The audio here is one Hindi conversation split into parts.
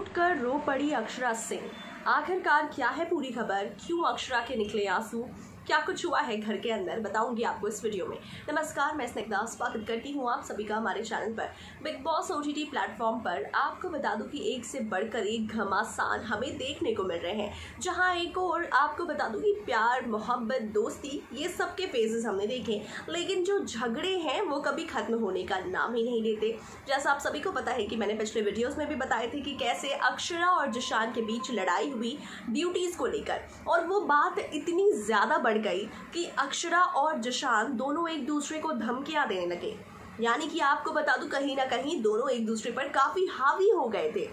फूट कर रो पड़ी अक्षरा सिंह। आखिरकार क्या है पूरी खबर? क्यों अक्षरा के निकले आँसू? क्या कुछ हुआ है घर के अंदर? बताऊँगी आपको इस वीडियो में। नमस्कार, मैं स्निग्धा स्वागत करती हूँ आप सभी का हमारे चैनल पर। Bigg Boss O T platform पर आपको बता दूँ कि एक से बढ़कर एक घमासान हमें देखने को मिल रहे हैं। जहाँ एक और आपको बता दूँ कि प्यार, मोहब्बत, दोस्ती, ये सब के फेजेस हमने देखे लेकिन जो झगड़े हैं, वो कभी खत्म होने का नाम ही नहीं लेते। जैसा आप सभी को पता है कि मैंने पिछले वीडियोज़ में भी बताए थे कि कैसे अक्षरा और जशान के बीच लड़ाई हुई ड्यूटीज़ को लेकर। और वो बात इतनी ज़्यादा बढ़ गई कि अक्षरा और जशान दोनों एक दूसरे को धमकियाँ देने लगे। यानी कि आपको बता दूँ, कहीं ना कहीं दोनों एक दूसरे पर काफ़ी हावी हो गए थे।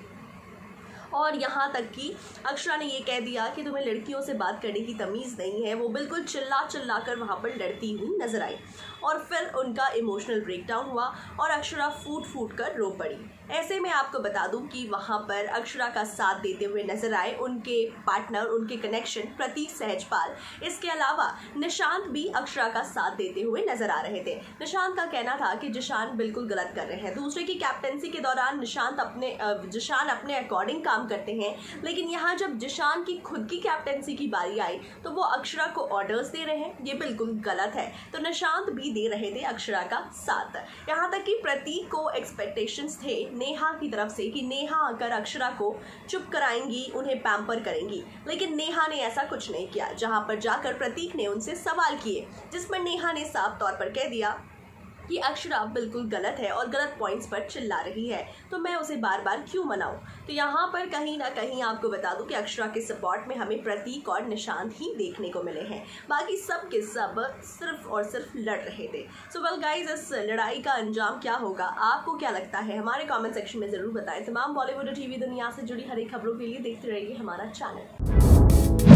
और यहाँ तक कि अक्षरा ने ये कह दिया कि तुम्हें लड़कियों से बात करने की तमीज़ नहीं है। वो बिल्कुल चिल्ला चिल्ला कर वहाँ पर लड़ती हुई नज़र आई और फिर उनका इमोशनल ब्रेकडाउन हुआ और अक्षरा फूट फूट कर रो पड़ी। ऐसे में आपको बता दूँ कि वहाँ पर अक्षरा का साथ देते हुए नज़र आए उनके पार्टनर उनके कनेक्शन प्रतीक सहजपाल। इसके अलावा निशांत भी अक्षरा का साथ देते हुए नज़र आ रहे थे। निशांत का कहना था कि जिशान बिल्कुल गलत कर रहे हैं। दूसरे की कैप्टनसी के दौरान निशांत अपने जिशान अपने अकॉर्डिंग काम करते हैं। लेकिन यहाँ जब जिशान की खुद की कैप्टनसी की बारी आई तो वो अक्षरा को ऑर्डर्स दे रहे हैं। ये बिल्कुल गलत है। तो निशांत भी दे रहे थे अक्षरा का साथ। यहाँ तक कि प्रतीक को एक्सपेक्टेशंस थे नेहा की तरफ़ से कि नेहा आकर अक्षरा को चुप कराएँगी, उन्हें पैम्पर करेंगी। लेकिन नेहा ने ऐसा कुछ नहीं किया, जहाँ पर जाकर प्रतीक ने उनसे सवाल किए, जिसमें नेहा ने साफ़ तौर पर कह दिया कि अक्षरा बिल्कुल गलत है और गलत पॉइंट्स पर चिल्ला रही है। तो मैं उसे बार बार क्यों मनाऊं? तो यहाँ पर कहीं ना कहीं आपको बता दूँ कि अक्षरा के सपोर्ट में हमें प्रतीक और निशांत ही देखने को मिले हैं। बाकी सब के सब सिर्फ़ और सिर्फ़ लड़ रहे थे। सो वेल गाइज़ इस लड़ाई का अंजाम क्या होगा? आपको क्या लगता है? हमारे कॉमेंट सेक्शन में ज़रूर बताएँ। तमाम बॉलीवुड और टीवी दुनिया से जुड़ी हर एक खबरों के लिए देखते रहिए हमारा चैनल